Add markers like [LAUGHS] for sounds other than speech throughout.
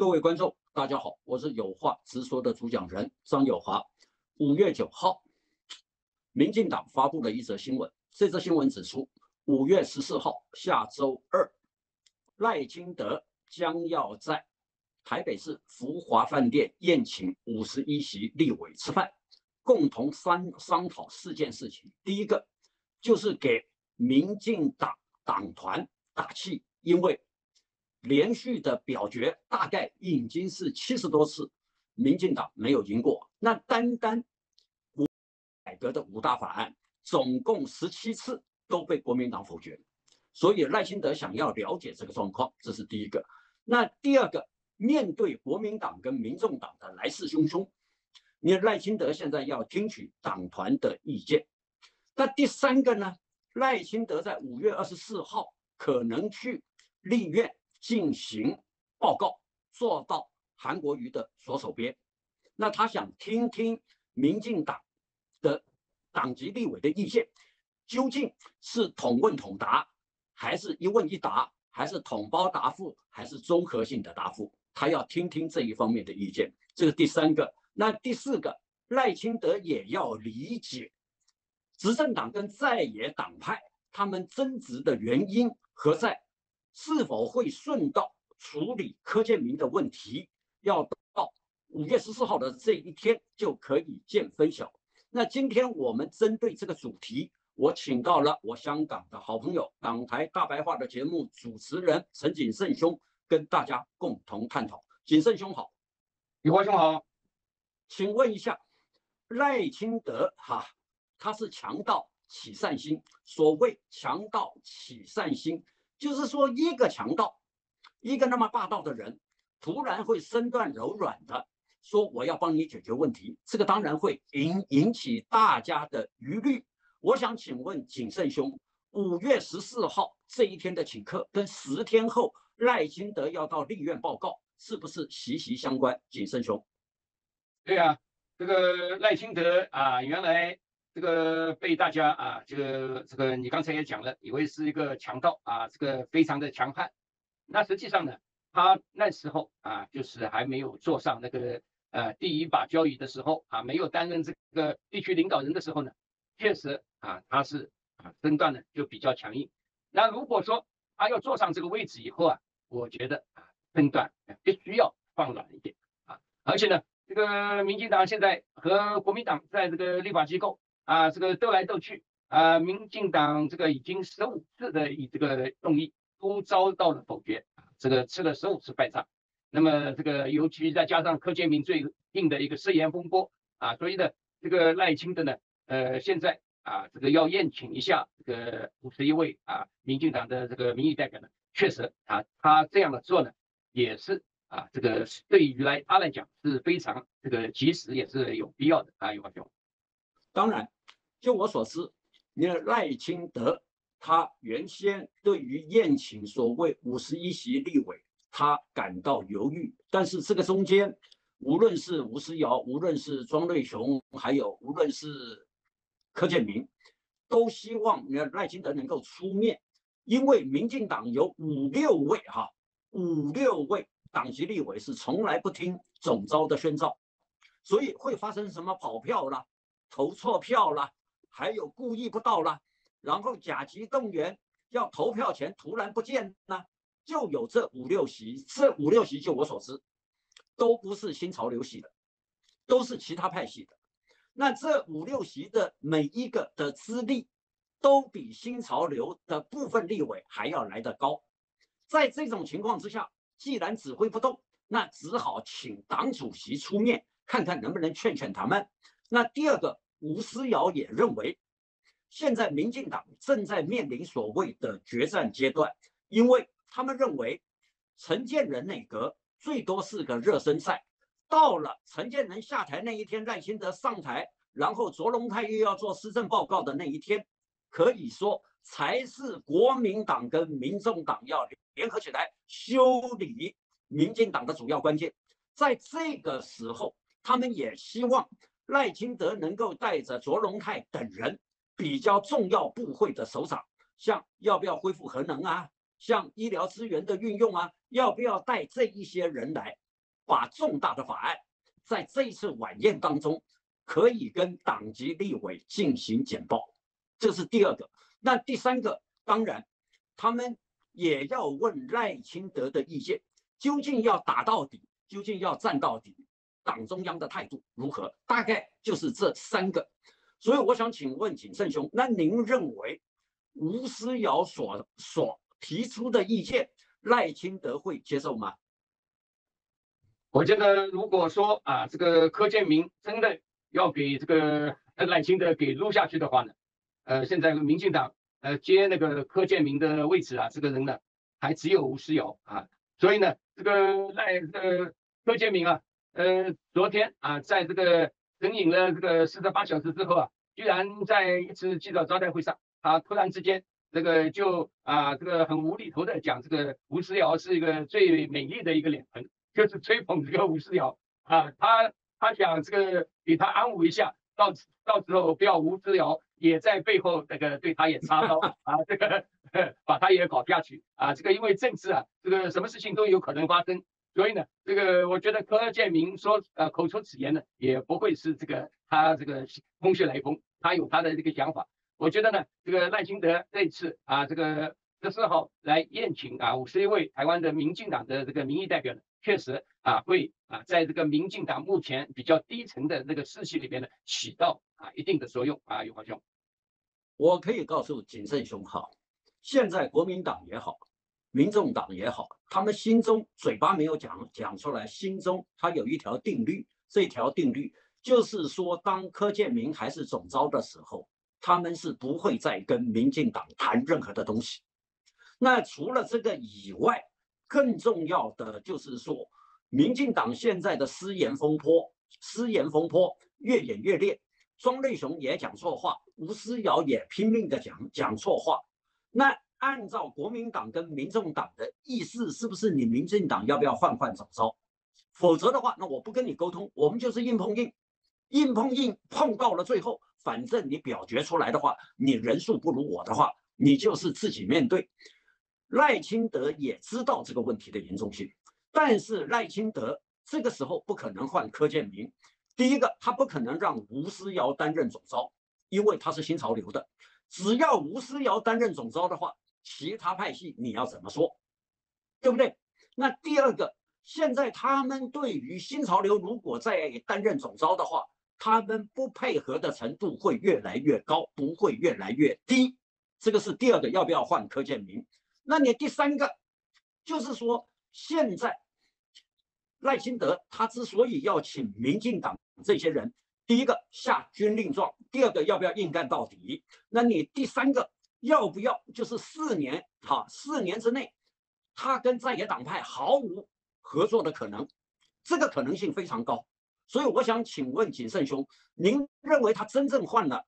各位观众，大家好，我是有话直说的主讲人张友华。五月九号，民进党发布了一则新闻，这则新闻指出，五月十四号下周二，赖清德将要在台北市福华饭店宴请五十一席立委吃饭，共同商商讨四件事情。第一个就是给民进党党团打气，因为。连续的表决大概已经是七十多次，民进党没有赢过。那单单改革的五大法案，总共十七次都被国民党否决。所以赖清德想要了解这个状况，这是第一个。那第二个，面对国民党跟民众党的来势汹汹，你赖清德现在要听取党团的意见。那第三个呢？赖清德在五月二十四号可能去立院。进行报告，做到韩国瑜的左手边。那他想听听民进党的党籍立委的意见，究竟是统问统答，还是一问一答，还是统包答复，还是综合性的答复？他要听听这一方面的意见。这是第三个。那第四个，赖清德也要理解执政党跟在野党派他们争执的原因何在。是否会顺道处理柯建明的问题？要到五月十四号的这一天就可以见分晓。那今天我们针对这个主题，我请到了我香港的好朋友，港台大白话的节目主持人陈景胜兄，跟大家共同探讨。景胜兄好，李华兄好，请问一下，赖清德哈，他是强盗起善心，所谓强盗起善心。就是说，一个强盗，一个那么霸道的人，突然会身段柔软的说：“我要帮你解决问题。”这个当然会引引起大家的疑虑。我想请问景胜兄，五月十四号这一天的请客，跟十天后赖清德要到立院报告，是不是息息相关？景胜兄，对啊，这个赖清德啊，原来。这个被大家啊，这个这个你刚才也讲了，以为是一个强盗啊，这个非常的强悍。那实际上呢，他那时候啊，就是还没有坐上那个呃第一把交椅的时候啊，没有担任这个地区领导人的时候呢，确实啊，他是啊身段呢就比较强硬。那如果说他要坐上这个位置以后啊，我觉得啊身段必须要放软一点啊。而且呢，这个民进党现在和国民党在这个立法机构。啊，这个斗来斗去啊，民进党这个已经十五次的以这个动议都遭到了否决，这个吃了十五次败仗。那么这个尤其再加上柯建明最近的一个失言风波啊，所以呢，这个赖清德呢，呃，现在啊，这个要宴请一下这个五十一位啊，民进党的这个民意代表呢，确实啊，他这样的做呢，也是啊，这个对于来他来讲是非常这个及时，也是有必要的啊，有兄。当然，就我所知，你看赖清德他原先对于宴请所谓五十一席立委，他感到犹豫。但是这个中间，无论是吴思瑶，无论是庄瑞雄，还有无论是柯建明，都希望你看赖清德能够出面，因为民进党有五六位哈，五六位党籍立委是从来不听总召的宣召，所以会发生什么跑票啦？投错票了，还有故意不到了，然后甲级动员要投票前突然不见呢，就有这五六席，这五六席就我所知，都不是新潮流系的，都是其他派系的。那这五六席的每一个的资历，都比新潮流的部分立委还要来得高。在这种情况之下，既然指挥不动，那只好请党主席出面，看看能不能劝劝他们。那第二个，吴思瑶也认为，现在民进党正在面临所谓的决战阶段，因为他们认为陈建仁内阁最多是个热身赛，到了陈建仁下台那一天，赖清德上台，然后卓荣泰又要做施政报告的那一天，可以说才是国民党跟民众党要联合起来修理民进党的主要关键。在这个时候，他们也希望。赖清德能够带着卓荣泰等人比较重要部会的首长，像要不要恢复核能啊，像医疗资源的运用啊，要不要带这一些人来？把重大的法案在这一次晚宴当中可以跟党籍立委进行简报，这是第二个。那第三个，当然他们也要问赖清德的意见，究竟要打到底，究竟要战到底，党中央的态度如何？大概就是这三个。所以我想请问景胜兄，那您认为吴思瑶所所提出的意见，赖清德会接受吗？我觉得，如果说啊，这个柯建明真的要给这个赖清德给撸下去的话呢，呃，现在民进党呃接那个柯建明的位置啊，这个人呢还只有吴思瑶啊，所以呢，这个赖呃柯建明啊，呃，昨天啊，在这个。等饮了这个四十八小时之后啊，居然在一次记者招待会上，他突然之间这个就啊这个很无厘头的讲这个吴思瑶是一个最美丽的一个脸盆，就是吹捧这个吴思瑶啊，他他想这个给他安抚一下，到到时候不要吴思瑶也在背后那个对他也插刀啊，这个 [LAUGHS] 把他也搞下去啊，这个因为政治啊，这个什么事情都有可能发生。所以呢，这个我觉得柯建明说呃口出此言呢，也不会是这个他这个空穴来风，他有他的这个想法。我觉得呢，这个赖清德这次啊，这个十四号来宴请啊五十一位台湾的民进党的这个民意代表呢，确实啊会啊在这个民进党目前比较低层的那个士气里边呢，起到啊一定的作用啊。永华兄，我可以告诉谨慎兄好，现在国民党也好。民众党也好，他们心中嘴巴没有讲讲出来，心中他有一条定律，这条定律就是说，当柯建明还是总召的时候，他们是不会再跟民进党谈任何的东西。那除了这个以外，更重要的就是说，民进党现在的失言风波，失言风波越演越烈，庄瑞雄也讲错话，吴思瑶也拼命的讲讲错话，那。按照国民党跟民众党的意思，是不是你民进党要不要换换总招？否则的话，那我不跟你沟通，我们就是硬碰硬，硬碰硬碰到了最后，反正你表决出来的话，你人数不如我的话，你就是自己面对。赖清德也知道这个问题的严重性，但是赖清德这个时候不可能换柯建明。第一个，他不可能让吴思瑶担任总招，因为他是新潮流的，只要吴思瑶担任总招的话。其他派系你要怎么说，对不对？那第二个，现在他们对于新潮流如果再担任总招的话，他们不配合的程度会越来越高，不会越来越低。这个是第二个，要不要换柯建明？那你第三个，就是说现在赖清德他之所以要请民进党这些人，第一个下军令状，第二个要不要硬干到底？那你第三个？要不要就是四年？哈，四年之内，他跟在野党派毫无合作的可能，这个可能性非常高。所以我想请问谨慎兄，您认为他真正换了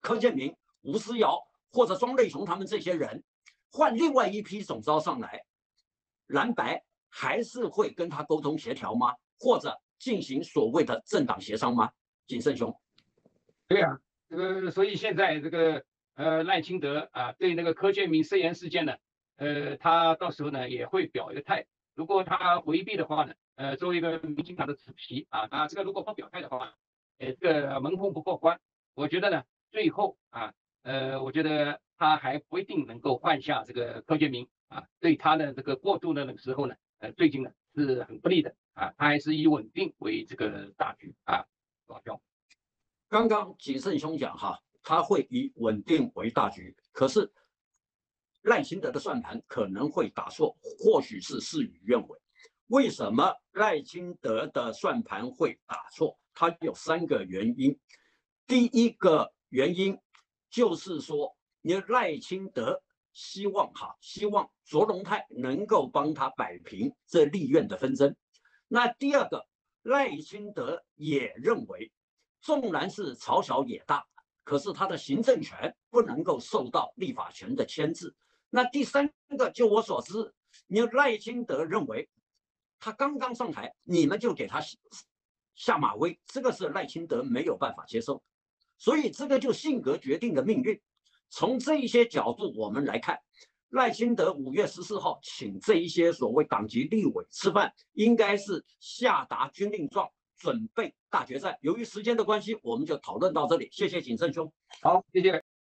柯建明、吴思瑶或者庄瑞雄他们这些人，换另外一批总招上来，蓝白还是会跟他沟通协调吗？或者进行所谓的政党协商吗？谨慎兄，对呀，这个所以现在这个。呃，赖清德啊，对那个柯建明涉言事件呢，呃，他到时候呢也会表一个态。如果他回避的话呢，呃，作为一个民进党的主席啊，啊这个如果不表态的话，呃，这个门风不过关，我觉得呢，最后啊，呃，我觉得他还不一定能够换下这个柯建明啊，对他的这个过渡的那个时候呢，呃，最近呢是很不利的啊，他还是以稳定为这个大局啊，老兄。刚刚谨慎兄讲哈。他会以稳定为大局，可是赖清德的算盘可能会打错，或许是事与愿违。为什么赖清德的算盘会打错？他有三个原因。第一个原因就是说，你赖清德希望哈，希望卓荣泰能够帮他摆平这立院的纷争。那第二个，赖清德也认为，纵然是朝小野大。可是他的行政权不能够受到立法权的牵制。那第三个，就我所知，你赖清德认为他刚刚上台，你们就给他下马威，这个是赖清德没有办法接受。所以这个就性格决定的命运。从这一些角度我们来看，赖清德五月十四号请这一些所谓党籍立委吃饭，应该是下达军令状，准备大决赛。由于时间的关系，我们就讨论到这里。谢谢谨慎兄。好，谢谢。